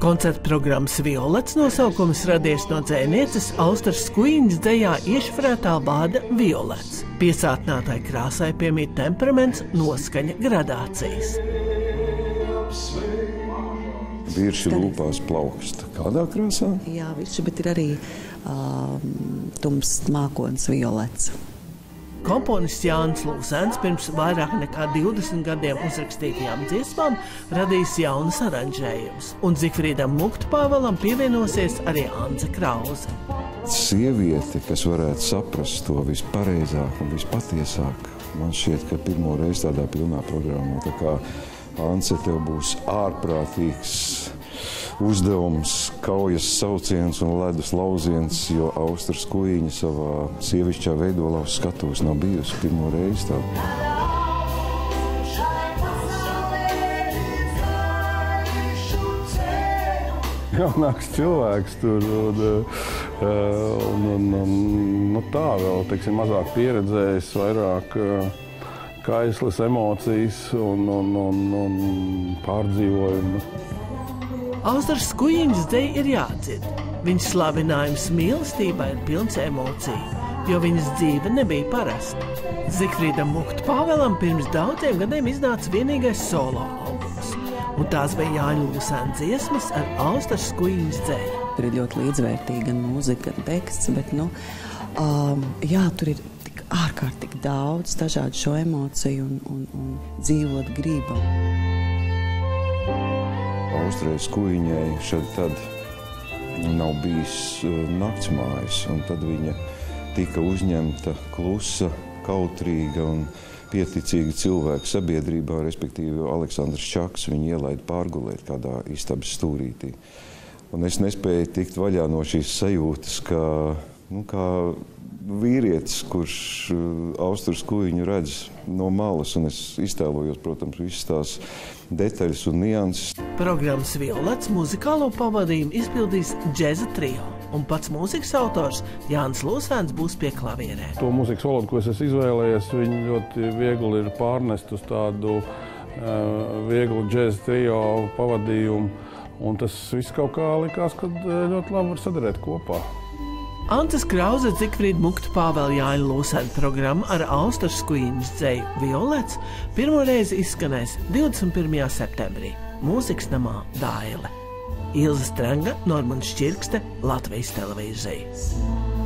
Koncerta programmas Violets nosaukums radies no dzēnieces Austras Skuīņas dzējā iešfrētā vārda Violets. Piesātnātai krāsai piemīt temperaments, noskaņa, gradācijas. Virši lūpās plaukst. Kādā krāsā? Jā, virši, bet ir arī um, tums mākonis violets. Komponists Jānis Lūsēns pirms vairāk nekā 20 gadiem uzrakstītajām dziesmām radīs jaunas aranžējumus, un Zifrīdam Muktpāvelam pievienosies arī Anze Krause. Sieviete, kas varētu saprast to vispareizāk un vispatiesāk, man šķiet, ka pirmo reizi tādā pilnā programmā. Tā kā Anse tev būs ārprātīgs uzdevums, kaujas sauciens un ledus lauciens, jo Austrijas kuģiņa savā sievišķā veidolā uz skatuves nav bijusi pirmo reizi. Tā. jaunāks cilvēks tur. Un, eh, un, un, un, nu tā vēl teiksim, mazāk pieredzējis, vairāk eh, kaislas emocijas un, un, un, un pārdzīvojumu. Austras skujiņas dēļ ir jādzird. Viņas slavinājums mīlestībai ir pilns emociju, jo viņas dzīve nebija parasta. Zikfrīdam Mukta Pāvēlam pirms daudziem gadiem iznāca vienīgais solo albums, un tās bija Jāņa Lūsēna dziesmas ar Austras skujiņas dēļ. Tur ir ļoti līdzvērtīga gan mūzika, gan teksts, bet nu, um, jā, tur ir ārkārtīgi daudz dažādu šo emociju un, un, un dzīvot gribu. Austrijas kuģiņai šeit tad nav bijis uh, naktsmājas, un tad viņa tika uzņemta klusa, kautrīga un pieticīga cilvēka sabiedrībā, respektīvi Aleksandrs Čaks viņu ielaida pārgulēt kādā istabas stūrītī. Un es nespēju tikt vaļā no šīs sajūtas, ka, nu, kā vīrietis, kurš uh, austrijas kuģiņu redz no malas, un es iztēlojos, protams, visas tās detaļas un nianses. Programmas Violets muzikālo pavadījumu izpildīs džēza trio, un pats mūzikas autors Jānis Lūsēns būs pie klavierēm. To mūzikas valodu, ko es esmu izvēlējies, viņi ļoti viegli ir pārnest uz tādu uh, vieglu džēza trio pavadījumu. Un tas viss kaut kā likās, ka ļoti labi var sadarēt kopā. Antas Krause, Zikfrīda Mukta Pāvēla Jāņa Lūsēna programma ar Austras skuīnas dzēju Violets pirmo reizi izskanēs 21. septembrī mūzikas namā Dāile. Ilza Strenga, Normans Čirkste, Latvijas televīzija.